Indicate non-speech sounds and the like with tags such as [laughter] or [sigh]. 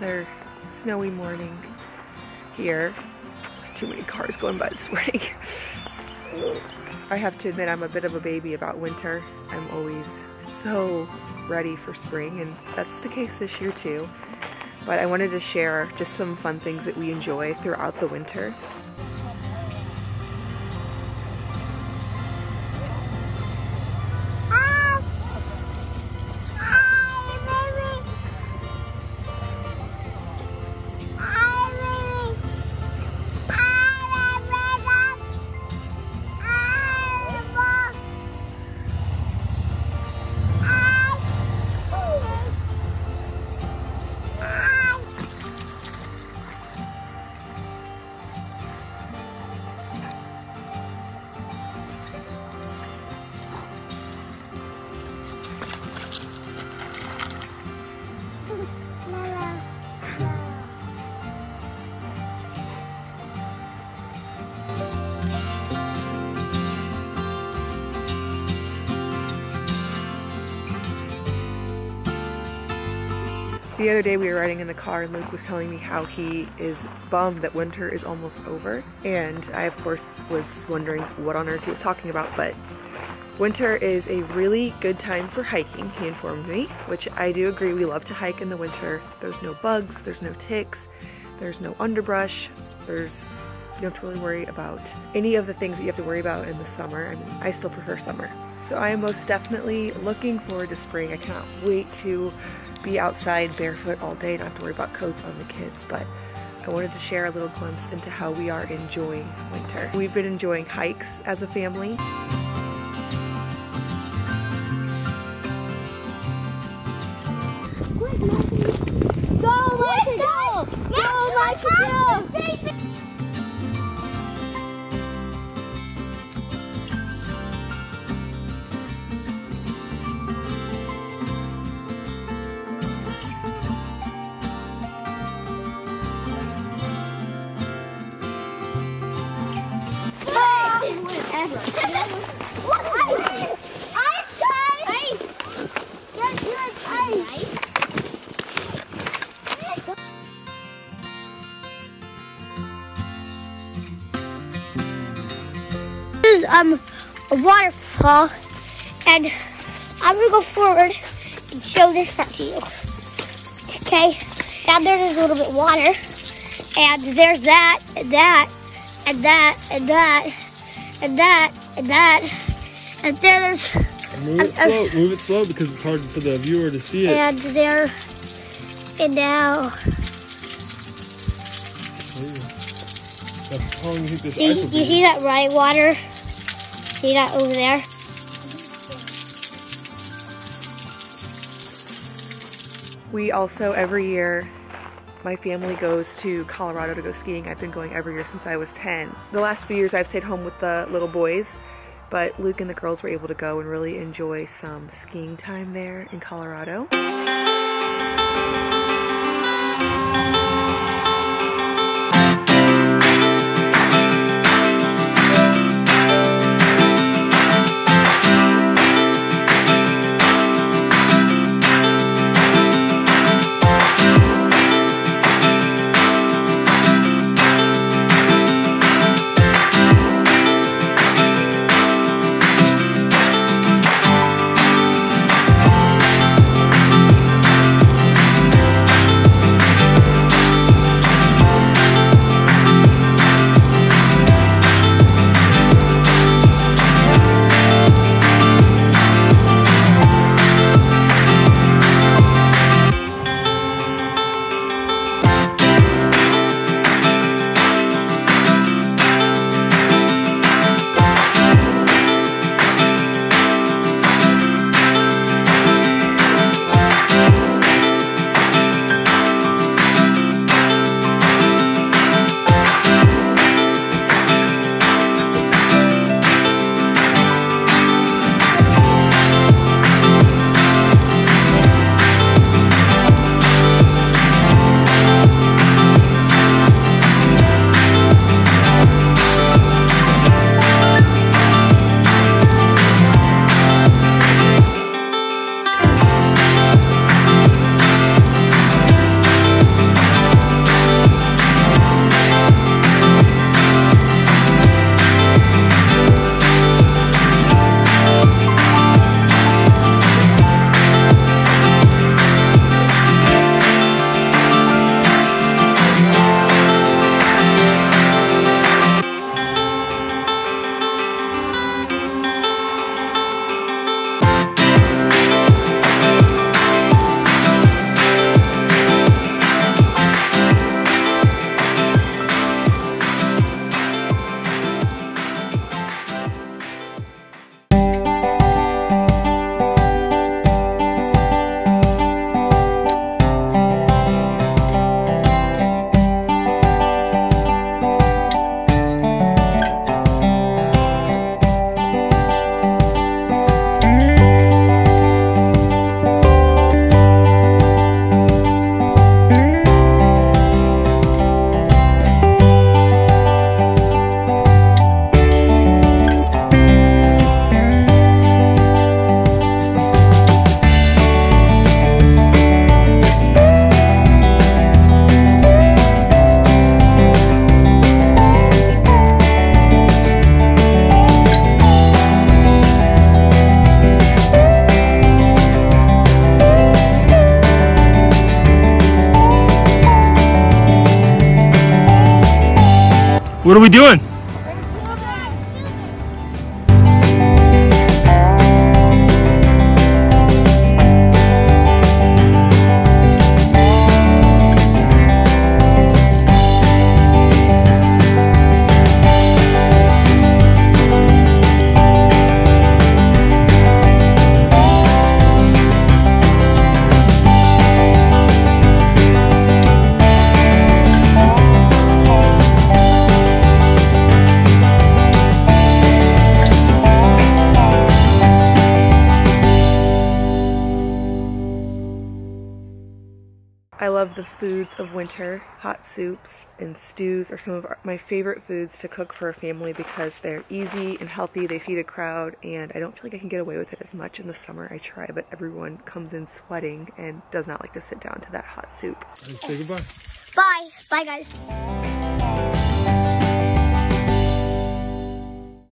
another snowy morning here. There's too many cars going by this [laughs] morning. I have to admit I'm a bit of a baby about winter. I'm always so ready for spring and that's the case this year too. But I wanted to share just some fun things that we enjoy throughout the winter. The other day we were riding in the car and Luke was telling me how he is bummed that winter is almost over. And I, of course, was wondering what on earth he was talking about, but winter is a really good time for hiking, he informed me, which I do agree. We love to hike in the winter. There's no bugs, there's no ticks, there's no underbrush, there's you don't really worry about any of the things that you have to worry about in the summer. I mean, I still prefer summer. So I am most definitely looking forward to spring. I cannot wait to be outside barefoot all day, and not have to worry about coats on the kids, but I wanted to share a little glimpse into how we are enjoying winter. We've been enjoying hikes as a family. Go, Michael! Go, Michael! This is um a waterfall, and I'm gonna go forward and show this part to you. Okay, down there there's a little bit of water, and there's that, and that, and that, and that, and that, and that, and there there's Move it Um, slow. Move it slow because it's hard for the viewer to see it. and there, and now. That's how long you think this You, you see that right water? See that over there? We also, every year, my family goes to Colorado to go skiing. I've been going every year since I was 10. The last few years I've stayed home with the little boys, but Luke and the girls were able to go and really enjoy some skiing time there in Colorado. What are we doing? Love the foods of winter. Hot soups and stews are some of my favorite foods to cook for a family because they're easy and healthy. They feed a crowd, and I don't feel like I can get away with it as much in the summer. I try, but everyone comes in sweating and does not like to sit down to that hot soup. Say goodbye. Bye. Bye, guys.